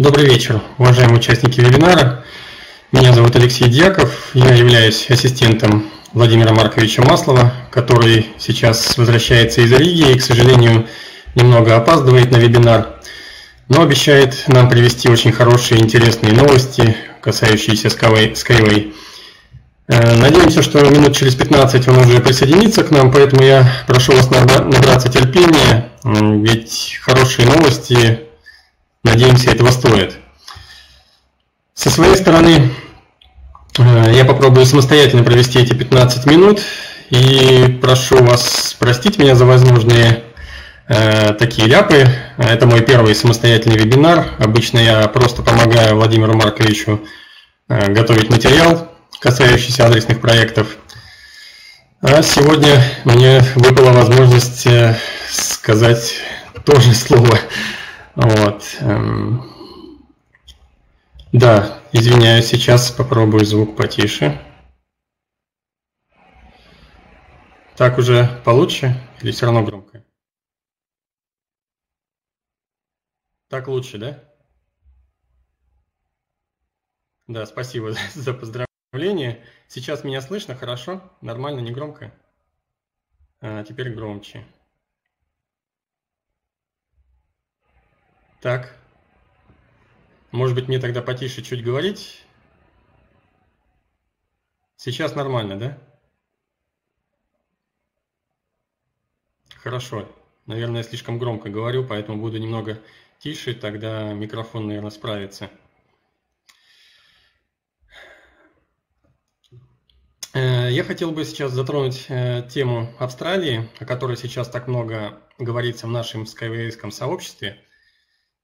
Добрый вечер, уважаемые участники вебинара. Меня зовут Алексей Дьяков, я являюсь ассистентом Владимира Марковича Маслова, который сейчас возвращается из Риги и, к сожалению, немного опаздывает на вебинар, но обещает нам привести очень хорошие интересные новости, касающиеся Skyway. Э, надеемся, что минут через 15 он уже присоединится к нам, поэтому я прошу вас набраться терпения, ведь хорошие новости Надеемся, этого стоит. Со своей стороны, э, я попробую самостоятельно провести эти 15 минут и прошу вас простить меня за возможные э, такие ляпы. Это мой первый самостоятельный вебинар. Обычно я просто помогаю Владимиру Марковичу э, готовить материал, касающийся адресных проектов. А сегодня мне выпала возможность сказать тоже слово вот. Эм. Да, извиняюсь, сейчас попробую звук потише. Так уже получше или все равно громко? Так лучше, да? Да, спасибо за поздравление. Сейчас меня слышно хорошо? Нормально, не громко? А, теперь громче. Так. Может быть, мне тогда потише чуть говорить? Сейчас нормально, да? Хорошо. Наверное, я слишком громко говорю, поэтому буду немного тише, тогда микрофон, наверное, справится. Э, я хотел бы сейчас затронуть э, тему Австралии, о которой сейчас так много говорится в нашем скайвейском сообществе –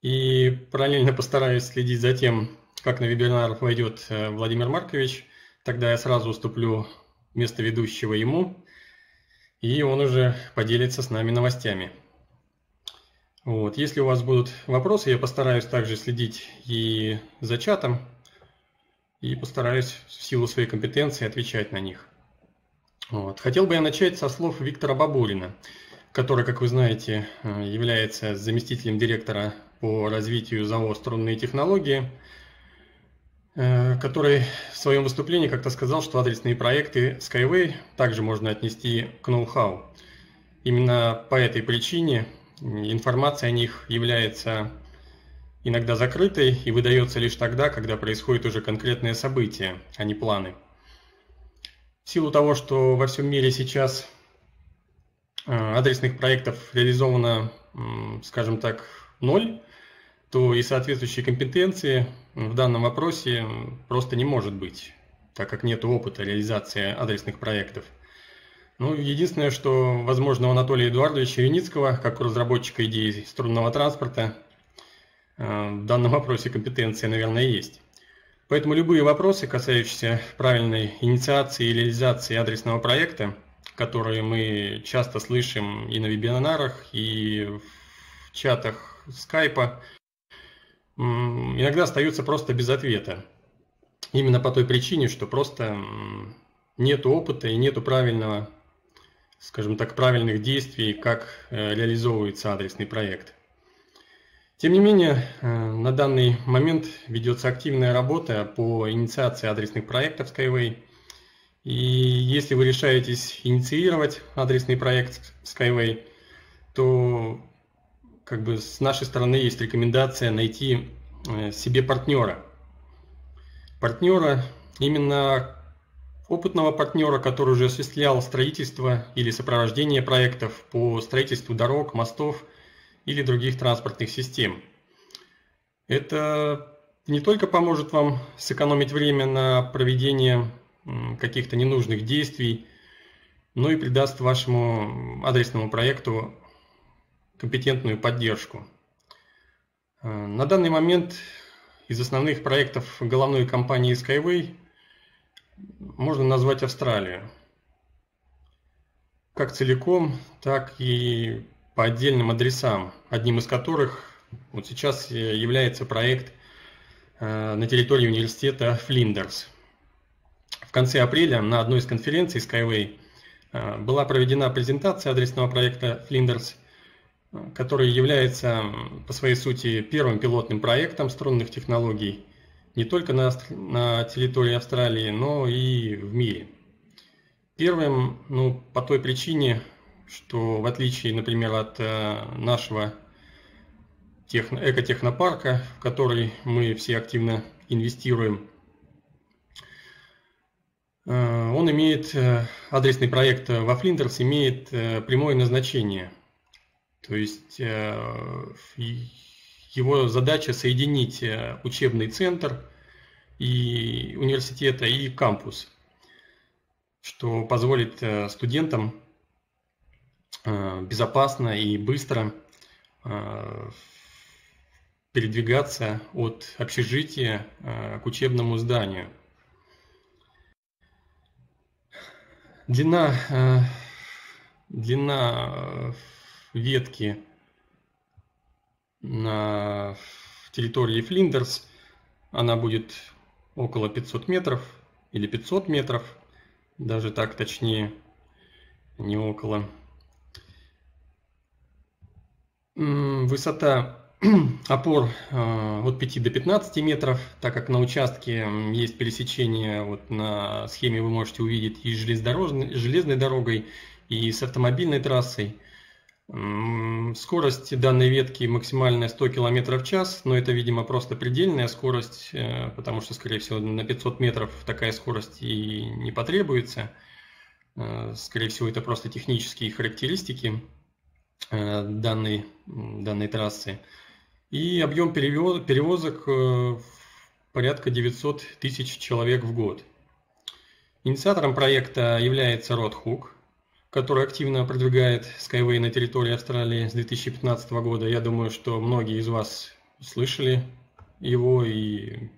и параллельно постараюсь следить за тем, как на вебинар войдет э, Владимир Маркович. Тогда я сразу уступлю место ведущего ему, и он уже поделится с нами новостями. Вот. Если у вас будут вопросы, я постараюсь также следить и за чатом, и постараюсь в силу своей компетенции отвечать на них. Вот. Хотел бы я начать со слов Виктора Бабурина, который, как вы знаете, э, является заместителем директора по развитию ЗАО «Струнные технологии», э, который в своем выступлении как-то сказал, что адресные проекты Skyway также можно отнести к ноу-хау. Именно по этой причине информация о них является иногда закрытой и выдается лишь тогда, когда происходит уже конкретное событие, а не планы. В силу того, что во всем мире сейчас э, адресных проектов реализовано, скажем так, ноль, то и соответствующей компетенции в данном вопросе просто не может быть, так как нет опыта реализации адресных проектов. Ну, единственное, что, возможно, у Анатолия Эдуардовича Юницкого, как у разработчика идеи струнного транспорта, э, в данном вопросе компетенция, наверное, есть. Поэтому любые вопросы, касающиеся правильной инициации и реализации адресного проекта, которые мы часто слышим и на вебинарах, и в чатах скайпа, иногда остаются просто без ответа. Именно по той причине, что просто нет опыта и нету правильного, скажем так, правильных действий, как э, реализовывается адресный проект. Тем не менее, э, на данный момент ведется активная работа по инициации адресных проектов Skyway. И если вы решаетесь инициировать адресный проект Skyway, то как бы с нашей стороны есть рекомендация найти э, себе партнера. Партнера, именно опытного партнера, который уже осуществлял строительство или сопровождение проектов по строительству дорог, мостов или других транспортных систем. Это не только поможет вам сэкономить время на проведение каких-то ненужных действий, но и придаст вашему адресному проекту компетентную поддержку. Э, на данный момент из основных проектов головной компании Skyway можно назвать Австралию. Как целиком, так и по отдельным адресам, одним из которых вот сейчас является проект э, на территории университета Флиндерс. В конце апреля на одной из конференций Skyway э, была проведена презентация адресного проекта Flinders – который является по своей сути первым пилотным проектом струнных технологий не только на, на территории Австралии, но и в мире. Первым, ну, по той причине, что в отличие, например, от э, нашего техно, экотехнопарка, в который мы все активно инвестируем, э, он имеет, э, адресный проект во Флинтерс имеет прямое назначение. То есть его задача соединить учебный центр и университета и кампус, что позволит студентам Э, безопасно и быстро э, передвигаться от общежития э, к учебному зданию. Длина, длина ветки на территории Флиндерс, она будет около 500 метров или 500 метров, даже так точнее, не около. Высота опор э, от 5 до 15 метров, так как на участке есть пересечение, вот на схеме вы можете увидеть и с железной дорогой, и с автомобильной трассой. Скорость данной ветки максимальная 100 км в час, но это, видимо, просто предельная скорость, э, потому что, скорее всего, на 500 метров такая скорость и не потребуется. Э, скорее всего, это просто технические характеристики. Э, данной, данной трассы. И объем перевозок порядка 900 тысяч человек в год. Инициатором проекта является Ротхук, который активно продвигает Skyway на территории Австралии с 2015 года. Я думаю, что многие из вас слышали его и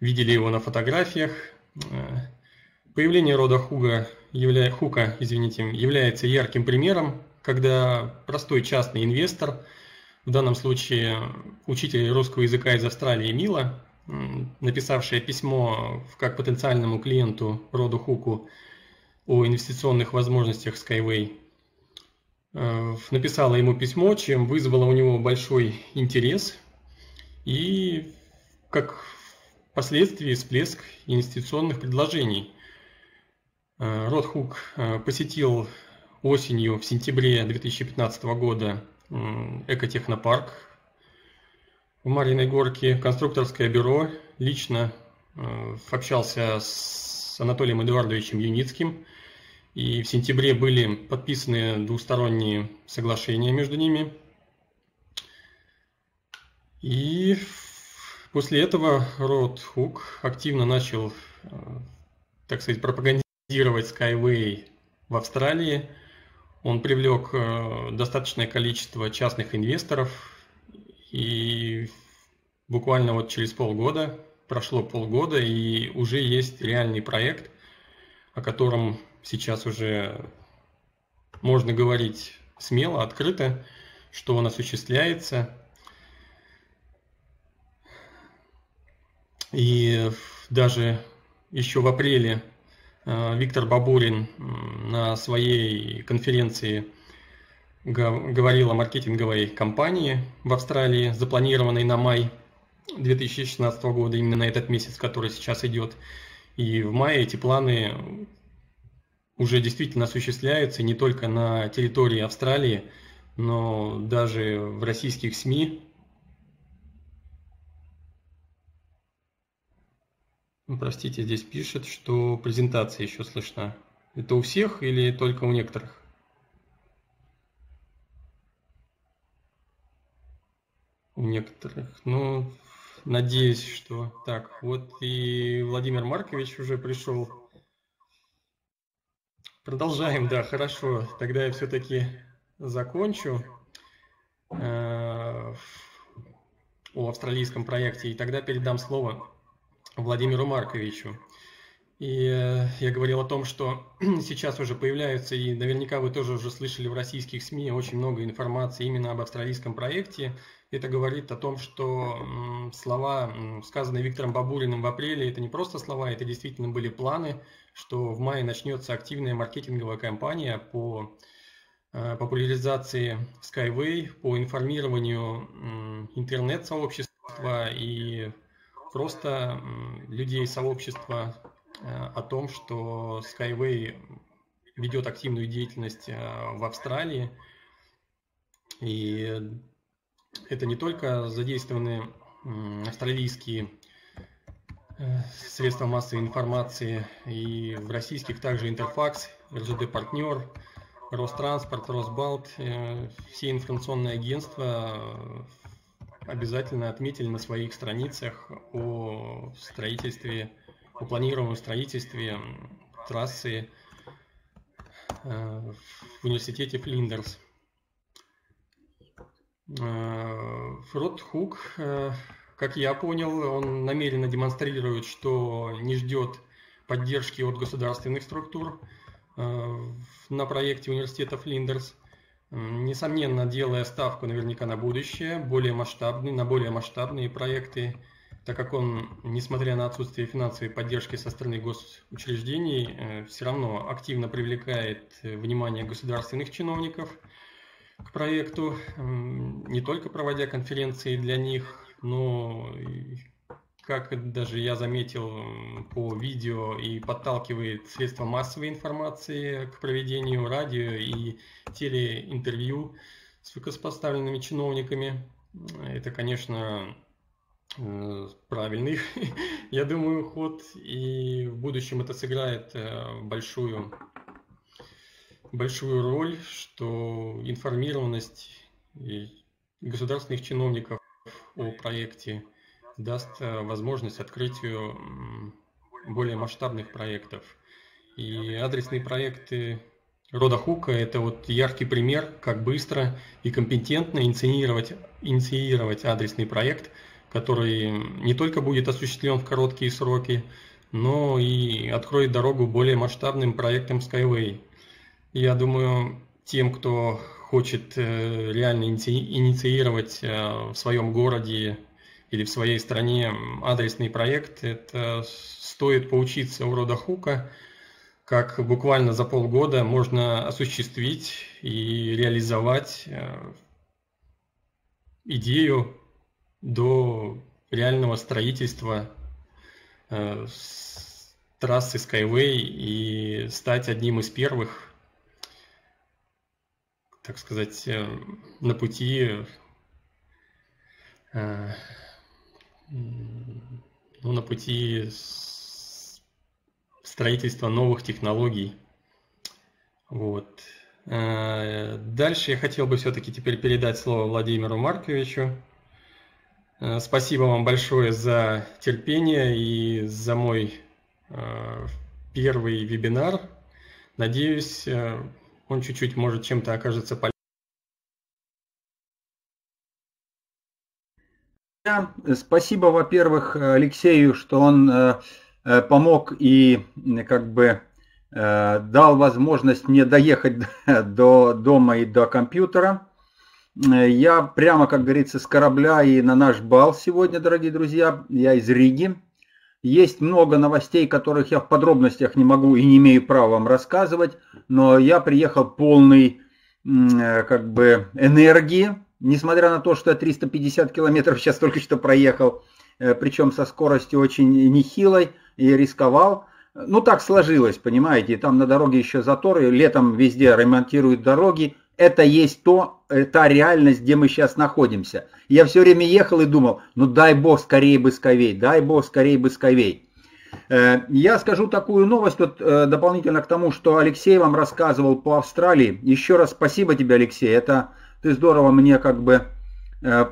видели его на фотографиях. Э, появление рода Хуга, явля... Хука извините, является ярким примером когда простой частный инвестор, в данном случае учитель русского языка из Австралии Мила, написавшая письмо как потенциальному клиенту Роду Хуку о инвестиционных возможностях Skyway, э, написала ему письмо, чем вызвало у него большой интерес и как впоследствии всплеск инвестиционных предложений. Э, Род Хук э, посетил осенью, в сентябре 2015 года, экотехнопарк в Мариной Горке, конструкторское бюро, лично общался с Анатолием Эдуардовичем Юницким, и в сентябре были подписаны двусторонние соглашения между ними. И после этого Род Хук активно начал, э, так сказать, пропагандировать Skyway в Австралии – он привлек э, достаточное количество частных инвесторов, и буквально вот через полгода, прошло полгода, и уже есть реальный проект, о котором сейчас уже можно говорить смело, открыто, что он осуществляется. И даже еще в апреле Э, Виктор Бабурин на своей конференции говорил о маркетинговой кампании в Австралии, запланированной на май 2016 года, именно на этот месяц, который сейчас идет. И в мае эти планы уже действительно осуществляются не только на территории Австралии, но даже в российских СМИ Ну, простите, здесь пишет, что презентация еще слышна. Это у всех или только у некоторых? У некоторых. Ну, надеюсь, что... Так, вот и Владимир Маркович уже пришел. Продолжаем, да, хорошо. Тогда я все-таки закончу э, о австралийском проекте, и тогда передам слово Владимиру Марковичу. И э, я говорил о том, что сейчас уже появляются, и наверняка вы тоже уже слышали в российских СМИ очень много информации именно об австралийском проекте. Это говорит о том, что слова, сказанные Виктором Бабуриным в апреле, это не просто слова, это действительно были планы, что в мае начнется активная маркетинговая кампания по популяризации Skyway, по информированию интернет-сообщества и просто людей сообщества о том, что Skyway ведет активную деятельность в Австралии. И это не только задействованы австралийские э, средства массовой информации и в российских также Интерфакс, РЖД Партнер, Ространспорт, Росбалт, э, все информационные агентства обязательно отметили на своих страницах о строительстве, о планируемом строительстве трассы э, в университете Флиндерс. Фрод Хук, э, как я понял, он намеренно демонстрирует, что не ждет поддержки от государственных структур э, на проекте университета Флиндерс, несомненно, делая ставку наверняка на будущее, более масштабные, на более масштабные проекты, так как он, несмотря на отсутствие финансовой поддержки со стороны госучреждений, э, все равно активно привлекает внимание государственных чиновников – к проекту, не только проводя конференции для них, но как даже я заметил по видео и подталкивает средства массовой информации к проведению радио и телеинтервью с высокопоставленными чиновниками. Это, конечно, э, правильный, я думаю, ход, и в будущем это сыграет э, большую большую роль, что информированность государственных чиновников о проекте даст э, возможность открытию более масштабных проектов. И адресные проекты рода Хука – это вот яркий пример, как быстро и компетентно инициировать, инициировать адресный проект, который не только будет осуществлен в короткие сроки, но и откроет дорогу более масштабным проектам Skyway – я думаю, тем, кто хочет э, реально инициировать э, в своем городе или в своей стране адресный проект, это стоит поучиться у рода Хука, как буквально за полгода можно осуществить и реализовать э, идею до реального строительства трассы Skyway и стать одним из первых так сказать, э, на пути э, ну, на пути строительства новых технологий. Вот. Э, дальше я хотел бы все-таки теперь передать слово Владимиру Марковичу. Спасибо вам большое за терпение и за мой первый вебинар. Надеюсь, он чуть-чуть, может, чем-то окажется полезным. Спасибо, во-первых, Алексею, что он э, э, помог и как бы э, дал возможность мне доехать до дома и до компьютера. Я прямо, как говорится, с корабля и на наш бал сегодня, дорогие друзья. Я из Риги. Есть много новостей, которых я в подробностях не могу и не имею права вам рассказывать, но я приехал полный э, как бы энергии, несмотря на то, что я 350 километров сейчас только что проехал, э, причем со скоростью очень нехилой и рисковал. Ну так сложилось, понимаете, там на дороге еще заторы, летом везде ремонтируют дороги, это есть то, э, та реальность, где мы сейчас находимся. Я все время ехал и думал, ну дай бог скорее бы сковей, дай бог скорее бы сковей. Э, я скажу такую новость вот, э, дополнительно к тому, что Алексей вам рассказывал по Австралии. Еще раз спасибо тебе, Алексей. Это ты здорово мне как бы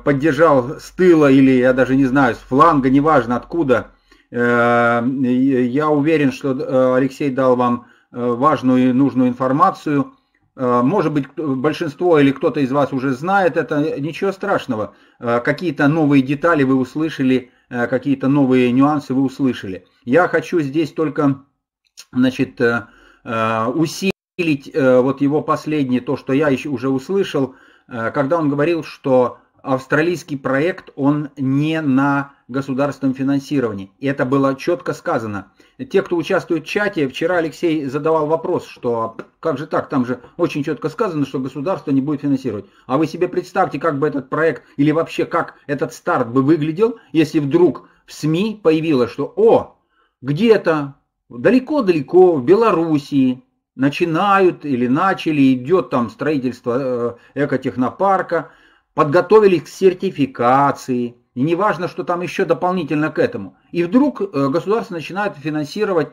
поддержал с тыла или я даже не знаю, с фланга, неважно откуда. Я уверен, что Алексей дал вам важную и нужную информацию. Э, может быть, большинство или кто-то из вас уже знает это, ничего страшного. Э, какие-то новые детали вы услышали, э, какие-то новые нюансы вы услышали. Я хочу здесь только значит, усилить вот его последнее, то, что я еще уже услышал, когда он говорил, что австралийский проект, он не на государственном финансировании. И это было четко сказано. Те, кто участвует в чате, вчера Алексей задавал вопрос, что как же так, там же очень четко сказано, что государство не будет финансировать. А вы себе представьте, как бы этот проект или вообще как этот старт бы выглядел, если вдруг в СМИ появилось, что о, где-то далеко-далеко в Белоруссии начинают или начали, идет там строительство э, экотехнопарка, подготовились к сертификации, и не важно, что там еще дополнительно к этому. И вдруг э, государство начинает финансировать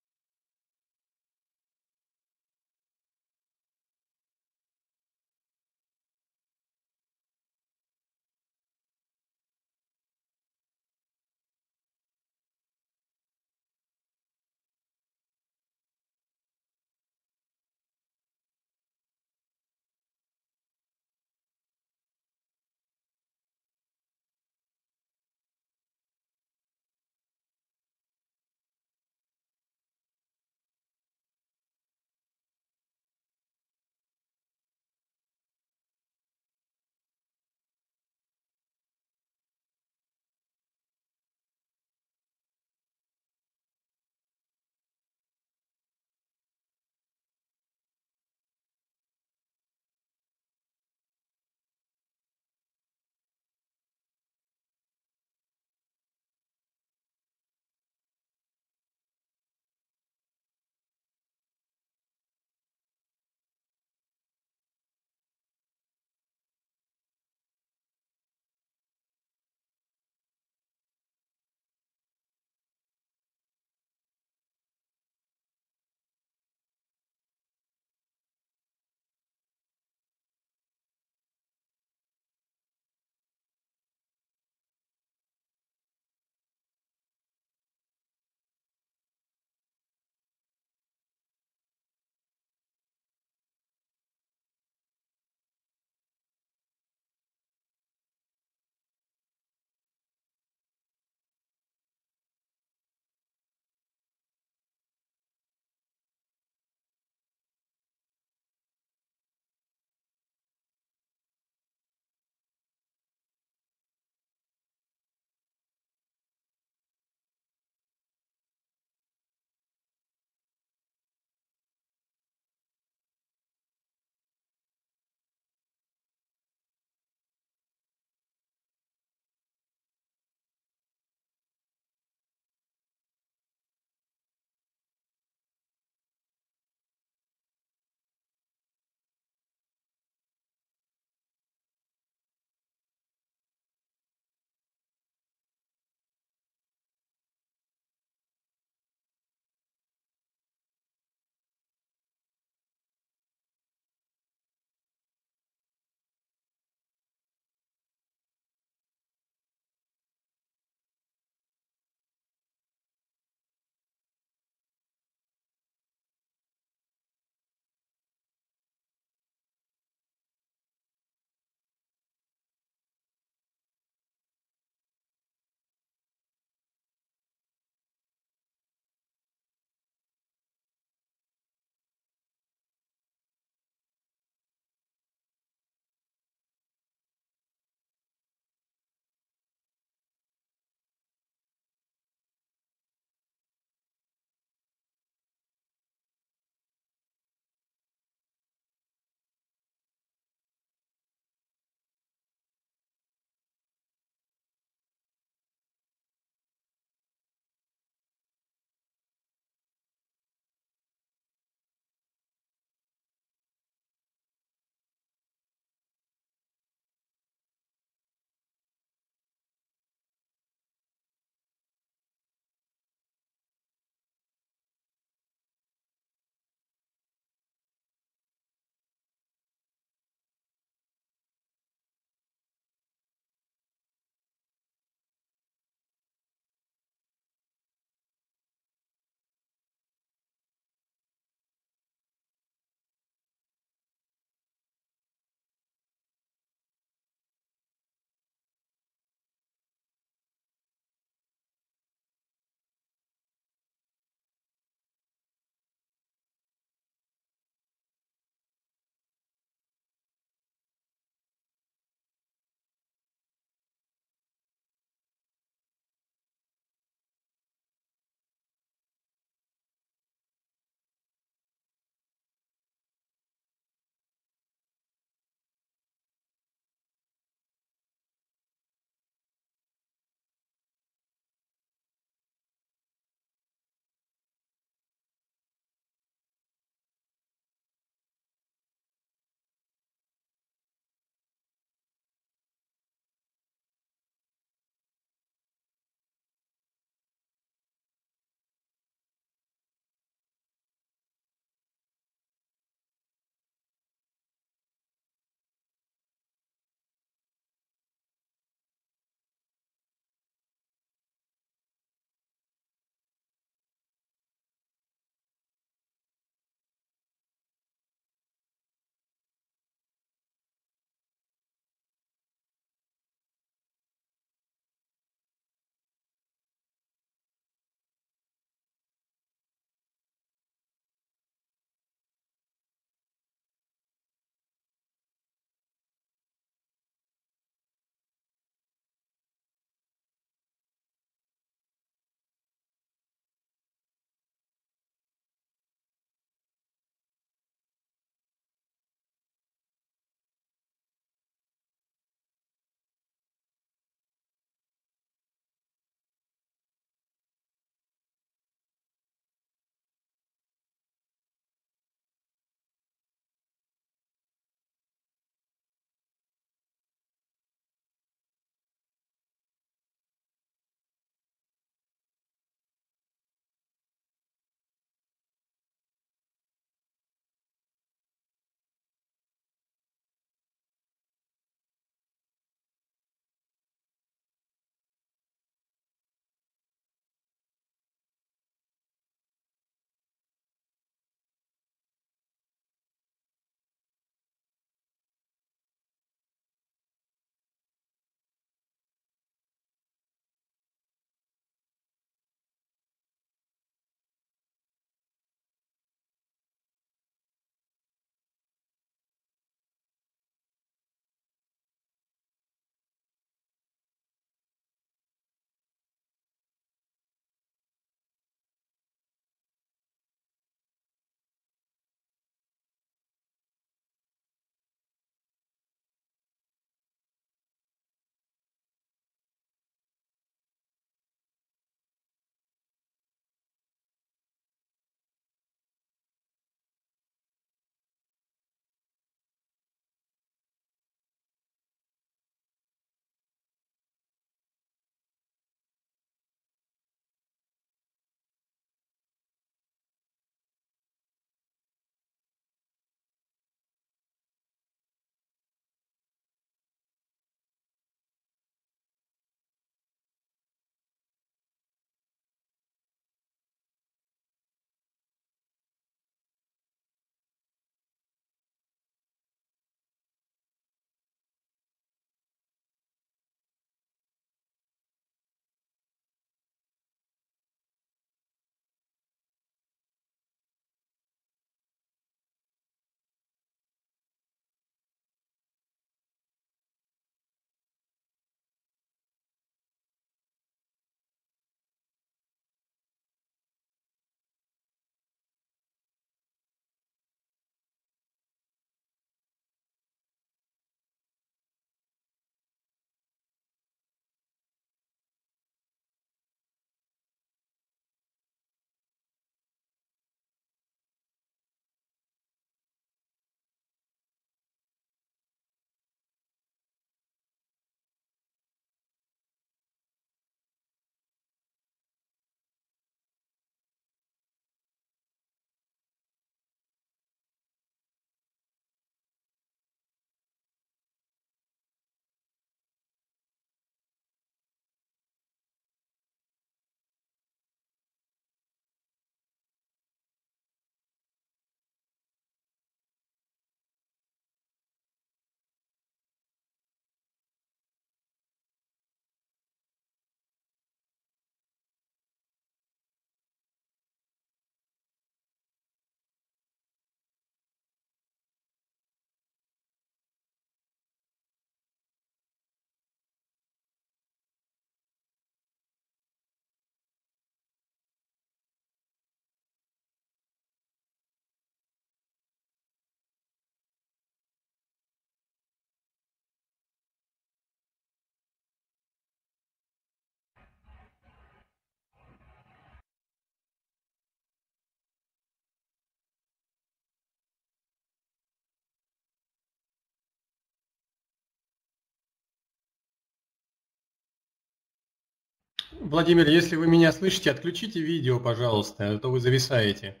Владимир, если вы меня слышите, отключите видео, пожалуйста, а то вы зависаете.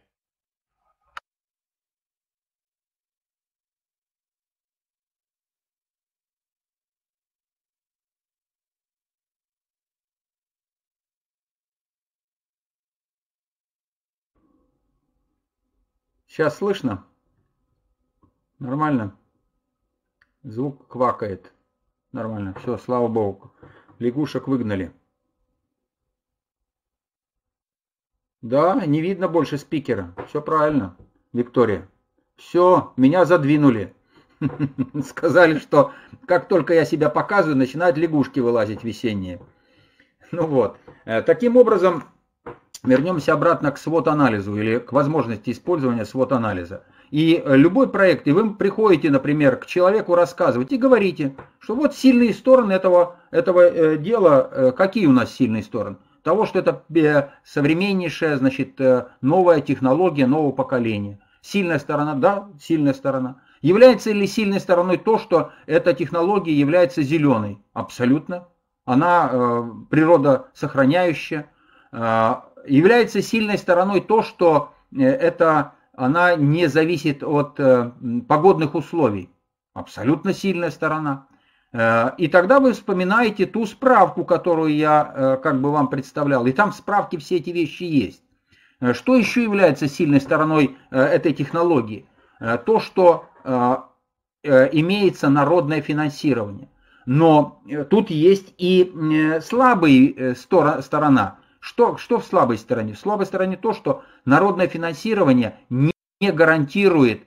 Сейчас слышно? Нормально? Звук квакает. Нормально. Все, слава богу. Лягушек выгнали. Да, не видно больше спикера. Все правильно, Виктория. Все, меня задвинули. Сказали, что как только я себя показываю, начинают лягушки вылазить весенние. Ну вот. Э, таким образом, вернемся обратно к свод-анализу или к возможности использования свод-анализа. И э, любой проект, и вы приходите, например, к человеку рассказывать и говорите, что вот сильные стороны этого, этого э, дела, какие у нас сильные стороны? Того, что это современнейшая, значит, новая технология нового поколения. Сильная сторона, да, сильная сторона. Является ли сильной стороной то, что эта технология является зеленой? Абсолютно. Она э, природа сохраняющая, является сильной стороной то, что э, это, она не зависит от э, погодных условий. Абсолютно сильная сторона. Э, и тогда вы вспоминаете ту справку, которую я как бы вам представлял. И там в справке все эти вещи есть. Что еще является сильной стороной этой технологии? То, что имеется народное финансирование. Но тут есть и слабая сторона. Что, что в слабой стороне? В слабой стороне то, что народное финансирование не, гарантирует э,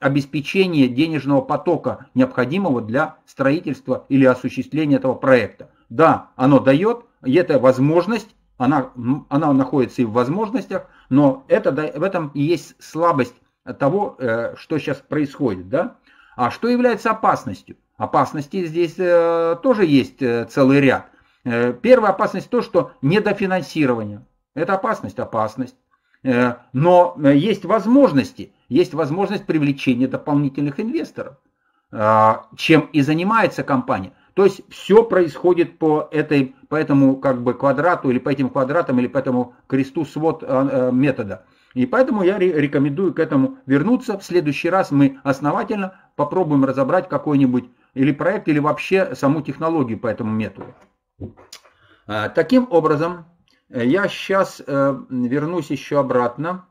обеспечение денежного потока, необходимого для строительства или осуществления этого проекта. Да, оно дает, и это возможность, она, она находится и в возможностях, но это, в этом и есть слабость того, э, что сейчас происходит. Да? А что является опасностью? Опасности здесь э, тоже есть э, целый ряд. Э, первая опасность то, что недофинансирование. Это опасность, опасность. Э, но э, есть возможности, есть возможность привлечения дополнительных инвесторов, чем и занимается компания. То есть все происходит по, этой, по этому как бы квадрату или по этим квадратам или по этому кресту свод метода. И поэтому я рекомендую к этому вернуться. В следующий раз мы основательно попробуем разобрать какой-нибудь или проект, или вообще саму технологию по этому методу. А, таким образом, э, я сейчас э, вернусь еще обратно.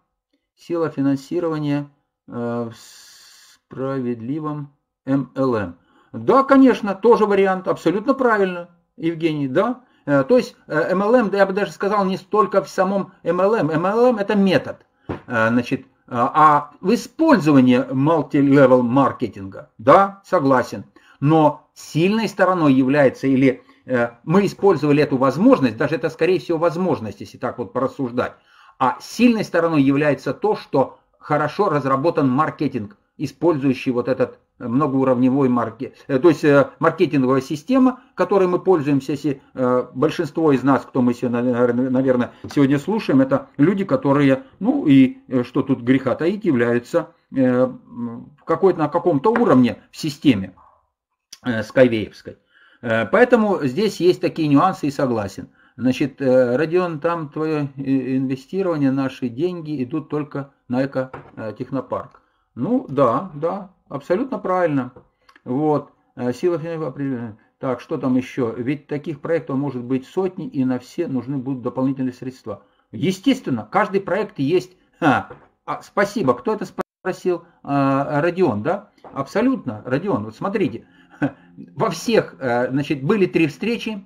Сила финансирования э, в справедливом МЛМ. Да, конечно, тоже вариант, абсолютно правильно, Евгений, да. То есть MLM, я бы даже сказал, не столько в самом MLM. MLM это метод. Значит, а в использовании multi-level маркетинга, да, согласен. Но сильной стороной является или Э, мы использовали эту возможность, даже это скорее всего возможность, если так вот порассуждать. А сильной стороной является то, что хорошо разработан маркетинг, использующий вот этот многоуровневой маркет, э, то есть э, маркетинговая система, которой мы пользуемся, большинство из нас, кто мы наверное, сегодня слушаем, это люди, которые, ну и что тут греха таить, являются какой-то на каком-то уровне в системе скайвеевской. Э, поэтому здесь есть такие нюансы и согласен. Значит, э, Родион, там твое инвестирование, наши деньги идут только на эко-технопарк. Ну, да, да, абсолютно правильно. Вот, э, сила определенная. Так, что там еще? Ведь таких проектов может быть сотни, и на все нужны будут дополнительные средства. Естественно, каждый проект есть... А, спасибо, кто это спросил? А, Родион, да? Абсолютно, Родион, вот смотрите во всех, э, значит, были три встречи, э,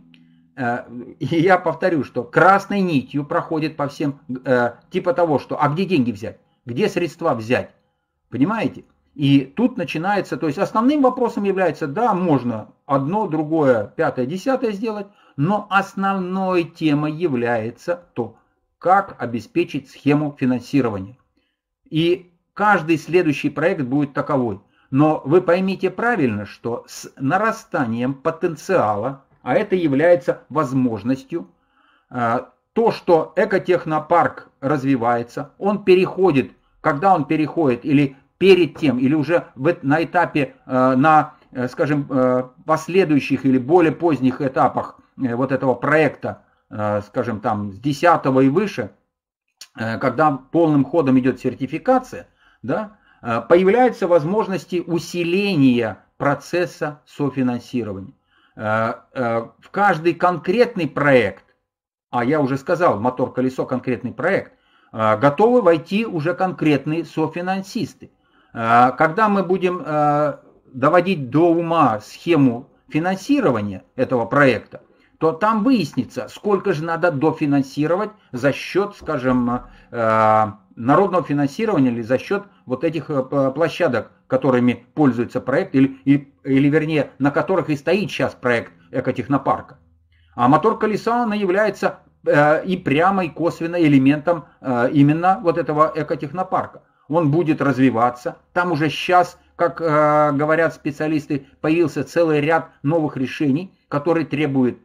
и я повторю, что красной нитью проходит по всем, э, типа того, что, а где деньги взять? Где средства взять? Понимаете? И тут начинается, то есть основным вопросом является, да, можно одно, другое, пятое, десятое сделать, но основной темой является то, как обеспечить схему финансирования. И каждый следующий проект будет таковой. Но вы поймите правильно, что с нарастанием потенциала, а это является возможностью, а, то, что экотехнопарк развивается, он переходит, когда он переходит или перед тем, или уже на этапе, а, на, э, скажем, э, последующих или более поздних этапах э, вот этого проекта скажем там, с 10 и выше, когда полным ходом идет сертификация, да, появляются возможности усиления процесса софинансирования. В каждый конкретный проект, а я уже сказал, мотор-колесо конкретный проект, готовы войти уже конкретные софинансисты. Когда мы будем доводить до ума схему финансирования этого проекта, то там выяснится, сколько же надо дофинансировать за счет, скажем, э, народного финансирования или за счет вот этих э, площадок, которыми пользуется проект, или, или, или вернее, на которых и стоит сейчас проект экотехнопарка. А мотор колеса, она является э, и прямо, и косвенно элементом именно вот этого экотехнопарка. Он будет развиваться, там уже сейчас как э, говорят специалисты, появился целый ряд новых решений, которые требуют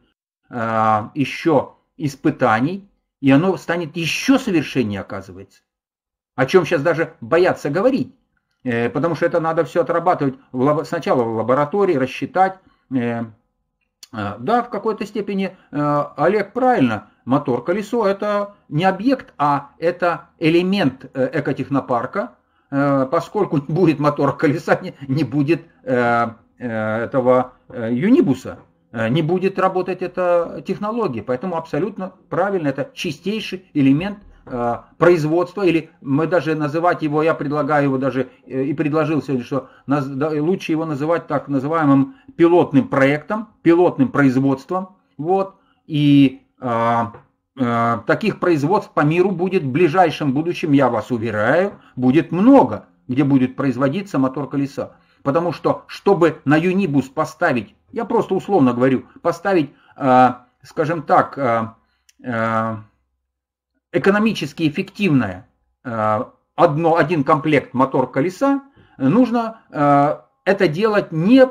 э, еще испытаний, и оно станет еще совершеннее, оказывается. О чем сейчас даже боятся говорить, э, потому что это надо все отрабатывать сначала в лаборатории, рассчитать. Э, э, да, в какой-то степени э, Олег правильно, мотор-колесо это не объект, а это элемент э, экотехнопарка, Э, поскольку не будет мотора колеса, не будет э, э, этого юнибуса, не будет работать эта технология. Поэтому абсолютно правильно, это чистейший элемент производства, или мы даже называть его, я предлагаю его даже и предложил сегодня, что лучше его называть так называемым пилотным проектом, пилотным производством. Вот, и Э, таких производств по миру будет в ближайшем будущем, я вас уверяю, будет много, где будет производиться мотор колеса. Потому что, чтобы на Юнибус поставить, я просто условно говорю, поставить, э, скажем так, э, экономически эффективное одно, один комплект мотор колеса, нужно это делать не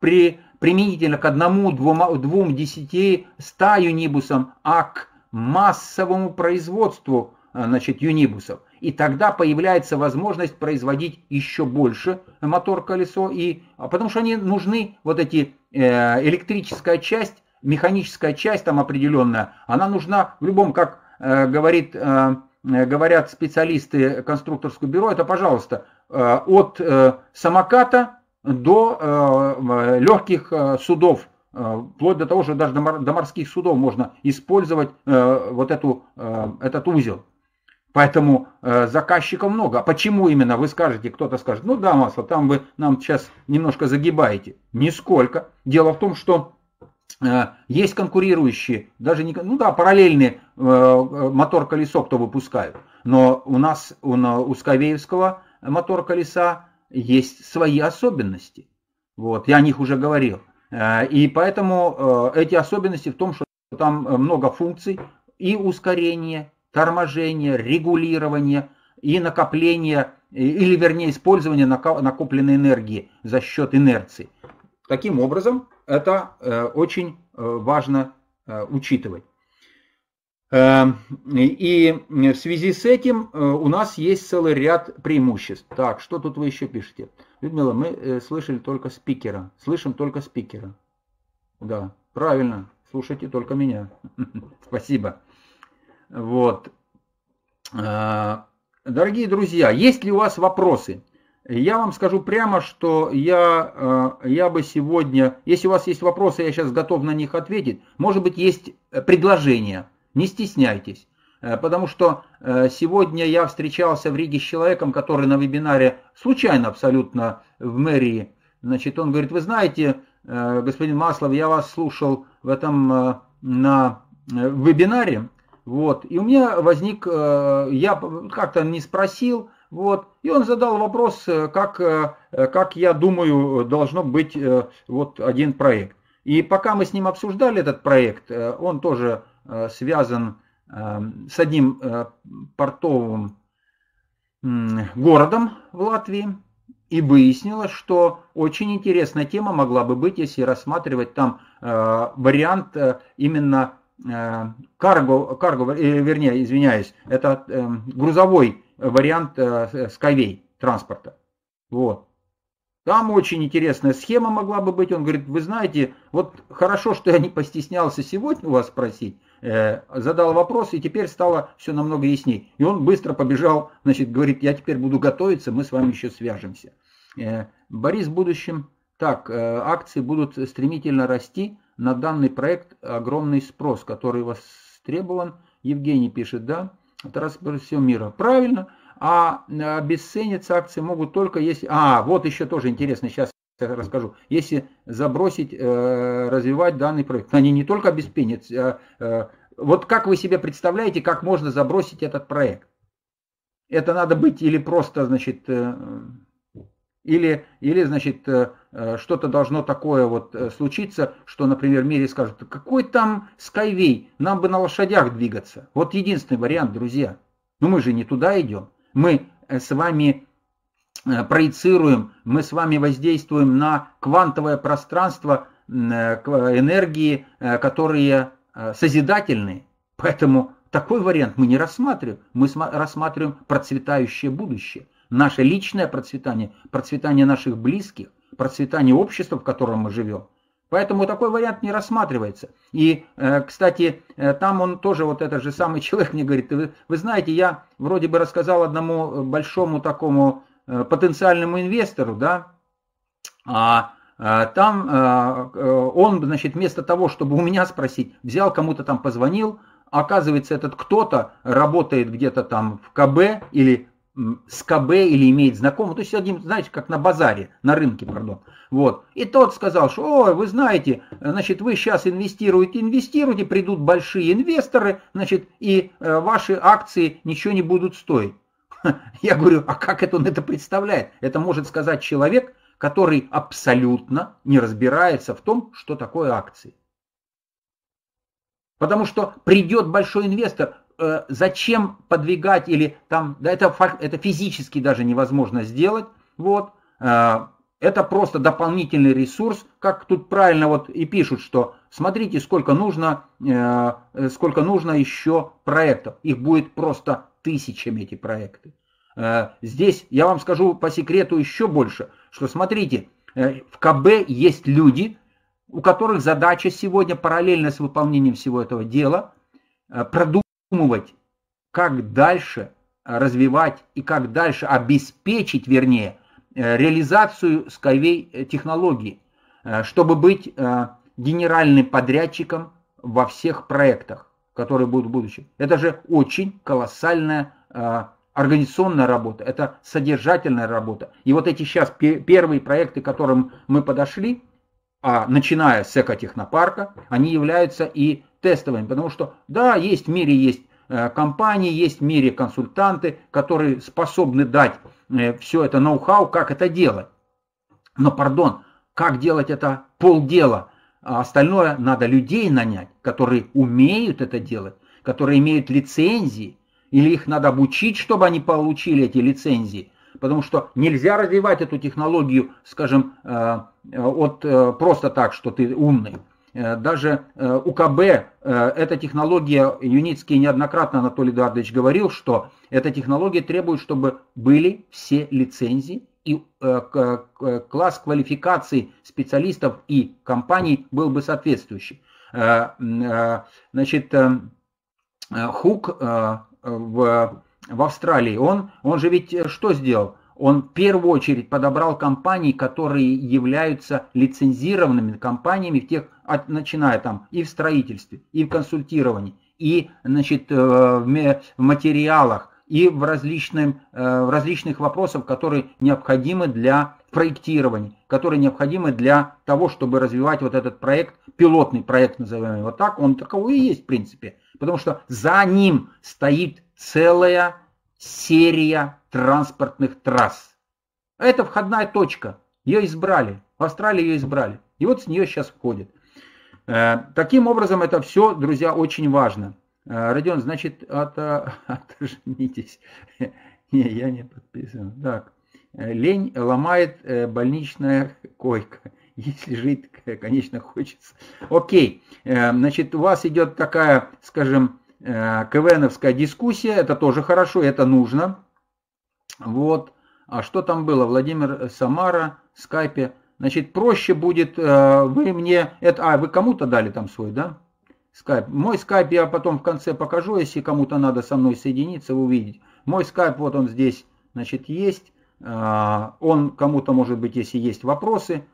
при применительно к одному, двум, двум, десяти, ста юнибусам, а к массовому производству э, значит, юнибусов. И тогда появляется возможность производить еще больше мотор-колесо, и, а потому что они нужны, вот эти э, электрическая часть, механическая часть там определенная, она нужна в любом, как э, говорит, говорят специалисты конструкторского бюро, это, пожалуйста, от самоката до э, легких э, судов, э, вплоть до того, что даже до морских судов можно использовать вот эту, этот узел. Поэтому заказчиков много. А почему именно, вы скажете, кто-то скажет, ну да, масло, там вы нам сейчас немножко загибаете. Нисколько. Дело в том, что есть конкурирующие, даже не, ну да, параллельные мотор-колесо, кто выпускают. Но у нас у, у Скавеевского мотор-колеса есть свои особенности. Вот, я о них уже говорил. Э, и поэтому э, эти особенности в том, что там много функций и ускорение, торможение, регулирование и накопление, или вернее использование накопленной энергии за счет инерции. Таким образом, это э, очень важно учитывать. Эм, и в связи с этим э, у нас есть целый ряд преимуществ. Так, что тут вы еще пишете? Людмила, мы э, слышали только спикера. Слышим только спикера. Да, правильно. Слушайте только меня. Спасибо. Вот. Э, дорогие друзья, есть ли у вас вопросы? Я вам скажу прямо, что я, я бы сегодня, если у вас есть вопросы, я сейчас готов на них ответить. Может быть, есть предложения не стесняйтесь. Э, потому что э, сегодня я встречался в Риге с человеком, который на вебинаре, случайно абсолютно в мэрии, значит, он говорит, вы знаете, э, господин Маслов, я вас слушал в этом на вебинаре, вот, и у меня возник, я как-то не спросил, вот, и он задал вопрос, как, как я думаю, должно быть вот один проект. И пока мы с ним обсуждали этот проект, он тоже Э, связан э, с одним э, портовым городом в Латвии. И выяснилось, что очень интересная тема могла бы быть, если рассматривать там вариант именно карго, карго вернее, извиняюсь, это грузовой вариант Skyway транспорта. Вот. Там очень интересная схема могла бы быть. Он говорит, вы знаете, вот хорошо, что я не постеснялся сегодня у вас спросить, э, задал вопрос, и теперь стало все намного ясней. И он быстро побежал, значит, говорит, я теперь буду готовиться, мы с вами еще свяжемся. Э, Борис в будущем, так, э, акции будут стремительно расти, на данный проект огромный спрос, который востребован. Евгений пишет, да, Тарас всего мира. Правильно, а обесцениться акции могут только если... А, вот еще тоже интересно, сейчас расскажу. Если забросить, э, развивать данный проект, они не только обесценят, э, э, вот как вы себе представляете, как можно забросить этот проект? Это надо быть или просто, значит, э, или, или значит, э, э, что-то должно такое вот э, случиться, что, например, в мире скажут, какой там Skyway, нам бы на лошадях двигаться. Вот единственный вариант, друзья. Но мы же не туда идем. Мы с вами проецируем, мы с вами воздействуем на квантовое пространство энергии, которые созидательные. Поэтому такой вариант мы не рассматриваем. Мы рассматриваем процветающее будущее наше личное процветание, процветание наших близких, процветание общества, в котором мы живем. Поэтому такой вариант не рассматривается. И, э, кстати, э, там он тоже, вот этот же самый человек мне говорит, вы, вы знаете, я вроде бы рассказал одному большому такому э, потенциальному инвестору, да, а там он, значит, вместо того, чтобы у меня спросить, взял кому-то там позвонил, оказывается, этот кто-то работает где-то там в КБ или с КБ или имеет знакомого, то есть один, знаете, как на базаре, на рынке, пардон. Вот. И тот сказал, что, ой, вы знаете, значит, вы сейчас инвестируете, инвестируете, придут большие инвесторы, значит, и э, ваши акции ничего не будут стоить. Я говорю, а как это он это представляет? Это может сказать человек, который абсолютно не разбирается в том, что такое акции. Потому что придет большой инвестор, Э, зачем подвигать или там, да, это, это физически даже невозможно сделать, вот, э, это просто дополнительный ресурс, как тут правильно вот и пишут, что смотрите, сколько нужно, э, сколько нужно еще проектов, их будет просто тысячами эти проекты. Здесь я вам скажу по секрету еще больше, что смотрите, в КБ есть люди, у которых задача сегодня параллельно с выполнением всего этого дела продумать продумывать, как дальше развивать и как дальше обеспечить, вернее, э, реализацию Skyway э, технологии, э, чтобы быть генеральным подрядчиком во всех проектах, которые будут в будущем. Это же очень колоссальная организационная работа, это содержательная работа. И вот эти сейчас первые проекты, к которым мы подошли, а начиная с экотехнопарка, они являются и тестовыми, потому что, да, есть в мире есть э, компании, есть в мире консультанты, которые способны дать э, все это ноу-хау, как это делать. Но, пардон, как делать это полдела, а остальное надо людей нанять, которые умеют это делать, которые имеют лицензии, или их надо обучить, чтобы они получили эти лицензии. Потому что нельзя развивать эту технологию, скажем, э, от просто так, что ты умный. Э, даже э, УКБ, э, эта технология, Юницкий неоднократно Анатолий Эдуардович говорил, что эта технология требует, чтобы были все лицензии, и класс квалификации специалистов и компаний был бы соответствующий. Значит, Хук в, в Австралии, он, он же ведь что сделал? он в первую очередь подобрал компании, которые являются лицензированными компаниями, в тех, от, начиная там и в строительстве, и в консультировании, и значит, э, в материалах, и в, различным, э, в различных вопросах, которые необходимы для проектирования, которые необходимы для того, чтобы развивать вот этот проект, пилотный проект, назовем его так, он таковой и есть в принципе, потому что за ним стоит целая серия транспортных трасс. Это входная точка. Ее избрали. В Австралии ее избрали. И вот с нее сейчас входит. Э, таким образом, это все, друзья, очень важно. Э, Родион, значит, от, отожмитесь. Не, я не подписан. Так. Э, лень ломает больничная койка. Если жить, конечно, хочется. Окей. Значит, у вас идет такая, скажем, КВНовская дискуссия. Это тоже хорошо, это нужно. Вот. А что там было? Владимир Самара, скайпе. Значит, проще будет, э, вы мне, это, а, вы кому-то дали там свой, да? Скайп. Мой скайп я потом в конце покажу, если кому-то надо со мной соединиться, вы увидите. Мой скайп, вот он здесь, значит, есть. Э, он кому-то, может быть, если есть вопросы,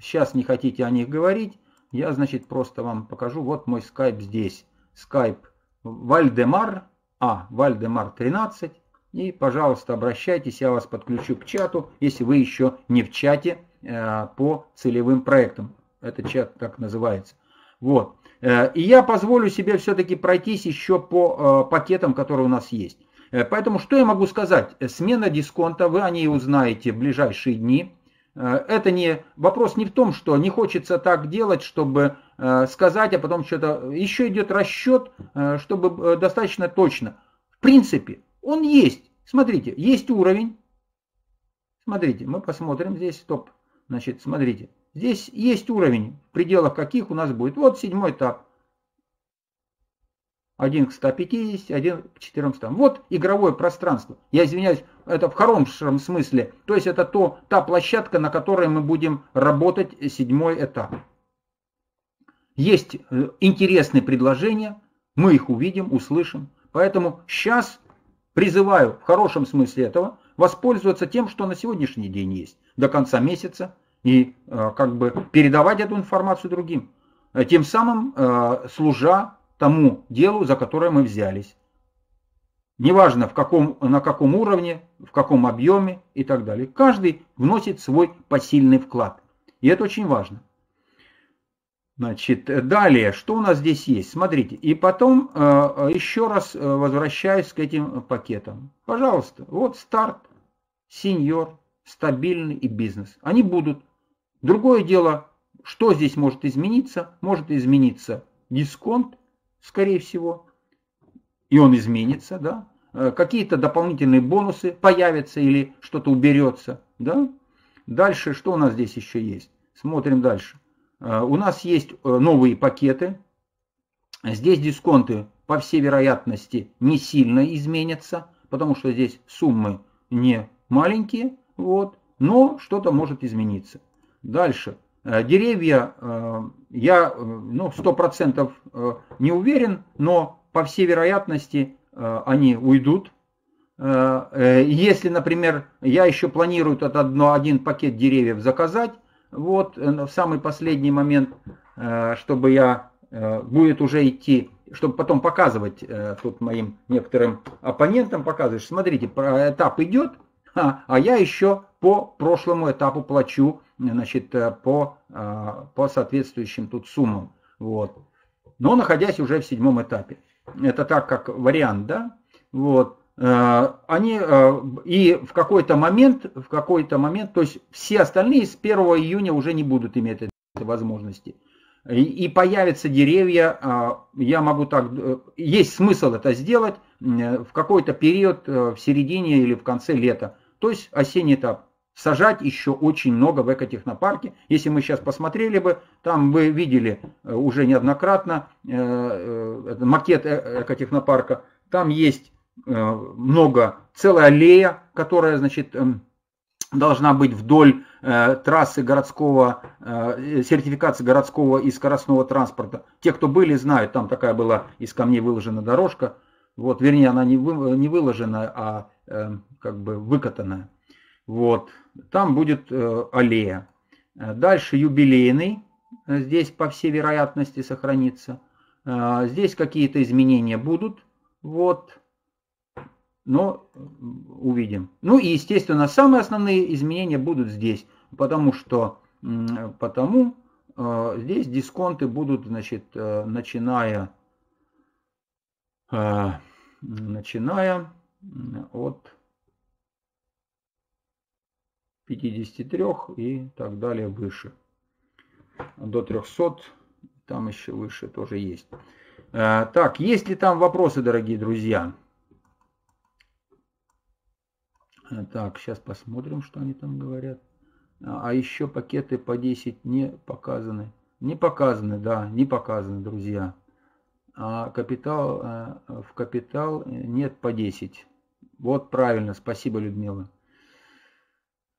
сейчас не хотите о них говорить, я, значит, просто вам покажу. Вот мой скайп здесь. Скайп Вальдемар, а, Вальдемар 13. И, пожалуйста, обращайтесь, я вас подключу к чату, если вы еще не в чате по целевым проектам. Это чат так называется. Вот. Э, и я позволю себе все-таки пройтись еще по э, пакетам, которые у нас есть. Э, поэтому что я могу сказать? Смена дисконта, вы о ней узнаете в ближайшие дни. Э, это не вопрос не в том, что не хочется так делать, чтобы э, сказать, а потом что-то... Еще идет расчет, э, чтобы достаточно точно. В принципе, он есть. Смотрите, есть уровень. Смотрите, мы посмотрим здесь, стоп. Значит, смотрите, здесь есть уровень, в пределах каких у нас будет. Вот седьмой этап. 1 к 150, 1 к 400. Вот игровое пространство. Я извиняюсь, это в хорошем смысле. То есть это то, та площадка, на которой мы будем работать седьмой этап. Есть э, интересные предложения, мы их увидим, услышим. Поэтому сейчас призываю в хорошем смысле этого воспользоваться тем, что на сегодняшний день есть до конца месяца и э, как бы передавать эту информацию другим. Э, тем самым служа тому делу, за которое мы взялись. Неважно в каком, на каком уровне, в каком объеме и так далее. Каждый вносит свой посильный вклад. И это очень важно. Значит, далее, что у нас здесь есть? Смотрите, и потом э, еще раз э, возвращаюсь к этим пакетам. Пожалуйста, вот старт, сеньор, стабильный и бизнес. Они будут. Другое дело, что здесь может измениться? Может измениться дисконт, скорее всего, и он изменится, да, э, какие-то дополнительные бонусы появятся или что-то уберется, да. Дальше, что у нас здесь еще есть? Смотрим дальше. Э, у нас есть э, новые пакеты. Здесь дисконты, по всей вероятности, не сильно изменятся, потому что здесь суммы не маленькие, вот, но что-то может измениться. Дальше. Э, деревья, я ну, 100% не уверен, но по всей вероятности они уйдут. Если, например, я еще планирую этот один пакет деревьев заказать, вот в самый последний момент, чтобы я будет уже идти, чтобы потом показывать тут моим некоторым оппонентам, показывать, смотрите, этап идет, а, а я еще по прошлому этапу плачу значит, э, по, по соответствующим тут суммам. Вот. Но находясь уже в седьмом этапе. Это так, как вариант, да? Вот. Э, они э, и в какой-то момент, в какой-то момент, то есть все остальные с 1 июня уже не будут иметь этой возможности. И, и появятся деревья, а, я могу так, есть смысл это сделать в какой-то период в середине или в конце лета, то есть осенний этап сажать еще очень много в экотехнопарке. Если мы сейчас посмотрели бы, там вы видели э, уже неоднократно э, э, макет экотехнопарка, там есть много, целая аллея, которая, значит, эм, должна быть вдоль трассы городского, сертификации городского и скоростного транспорта. Те, кто были, знают, там такая была из камней выложена дорожка. Вот, вернее, она не, вы, не выложена, а как бы выкатанная. Вот. Там будет э, аллея. Э, дальше юбилейный. Здесь, по всей вероятности, сохранится. Э, здесь какие-то изменения будут. Вот. Но увидим. Ну и, естественно, самые основные изменения будут здесь. Потому что потому здесь дисконты будут, значит, начиная, начиная от 53 и так далее выше. До 300, там еще выше тоже есть. Э, так, есть ли там вопросы, дорогие друзья? Э, так, сейчас посмотрим, что они там говорят. А, а еще пакеты по 10 не показаны. Не показаны, да, не показаны, друзья. А капитал, э, в капитал нет по 10. Вот правильно, спасибо, Людмила.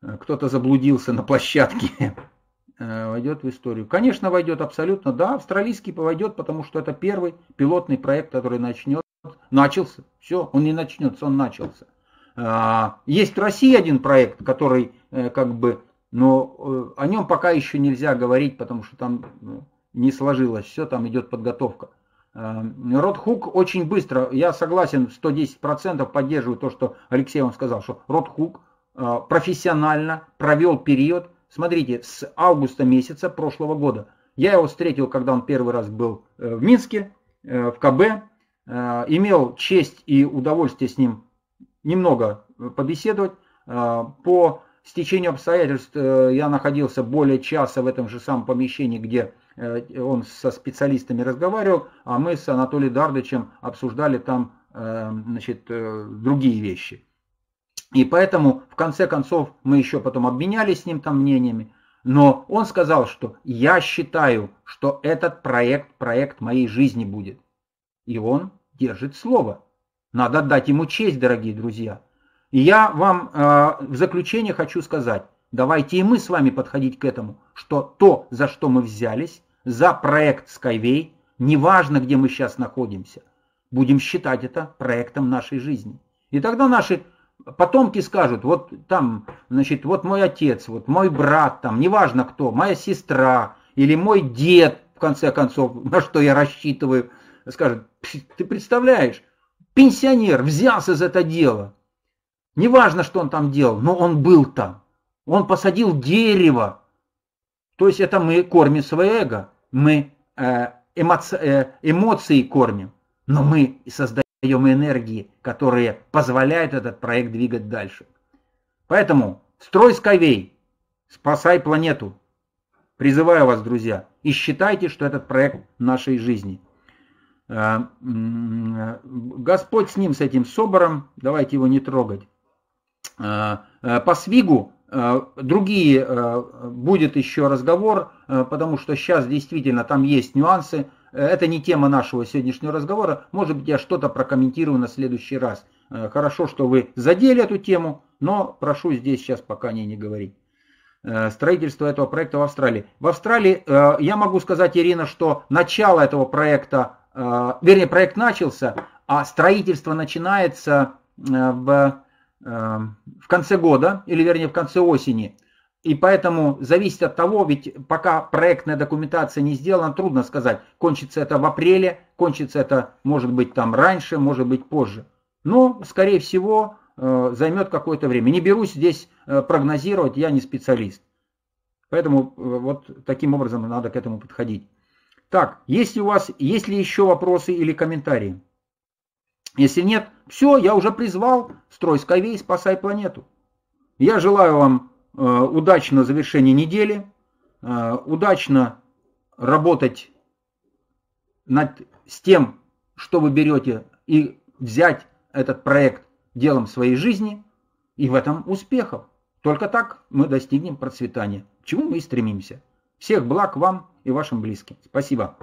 кто-то заблудился на площадке. Войдет в историю. Конечно, войдет абсолютно. Да, австралийский войдет, потому что это первый пилотный проект, который начнет. Начался. Все, он не начнется, он начался. Есть в России один проект, который как бы, но о нем пока еще нельзя говорить, потому что там ну, не сложилось все, там идет подготовка. Ротхук очень быстро, я согласен, 110% поддерживаю то, что Алексей вам сказал, что Ротхук а, профессионально провел период, смотрите, с августа месяца прошлого года. Я его встретил, когда он первый раз был э, в Минске, э, в КБ, э, имел честь и удовольствие с ним немного побеседовать. По стечению обстоятельств я находился более часа в этом же самом помещении, где он со специалистами разговаривал, а мы с Анатолием Дардычем обсуждали там значит, другие вещи. И поэтому, в конце концов, мы еще потом обменялись с ним там мнениями. Но он сказал, что я считаю, что этот проект, проект моей жизни будет. И он держит слово. Надо отдать ему честь, дорогие друзья. И я вам э, в заключение хочу сказать, давайте и мы с вами подходить к этому, что то, за что мы взялись, за проект Skyway, неважно, где мы сейчас находимся, будем считать это проектом нашей жизни. И тогда наши потомки скажут, вот там, значит, вот мой отец, вот мой брат, там, неважно кто, моя сестра или мой дед, в конце концов, на что я рассчитываю, скажет, ты представляешь, пенсионер взялся за это дело. Неважно, что он там делал, но он был там. Он посадил дерево. То есть это мы кормим свое эго, мы э, э, эмоции кормим, но мы создаем даем энергии, которые позволяют этот проект двигать дальше. Поэтому строй Skyway, спасай планету. Призываю вас, друзья, и считайте, что этот проект нашей жизни. Э, Господь с ним, с этим Собором, давайте его не трогать. Э, э, по Свигу другие будет еще разговор, потому что сейчас действительно там есть нюансы. Э, это не тема нашего сегодняшнего разговора. Может быть, я что-то прокомментирую на следующий раз. Э, хорошо, что вы задели эту тему, но прошу здесь сейчас пока не, не говорить. Э, строительство этого проекта в Австралии. В Австралии, я могу сказать, Ирина, что начало этого проекта, вернее, проект начался, а строительство начинается в, в конце года, или вернее в конце осени. И поэтому зависит от того, ведь пока проектная документация не сделана, трудно сказать, кончится это в апреле, кончится это может быть там раньше, может быть позже. Но, скорее всего, э, займет какое-то время. Не берусь здесь э, прогнозировать, я не специалист. Поэтому э, вот таким образом надо к этому подходить. Так, если у вас, есть ли еще вопросы или комментарии? Если нет, все, я уже призвал, строй Skyway, спасай планету. Я желаю вам Э, удачно завершение недели, э, удачно работать над, с тем, что вы берете, и взять этот проект делом своей жизни, и в этом успехов. Только так мы достигнем процветания, к чему мы и стремимся. Всех благ вам и вашим близким. Спасибо.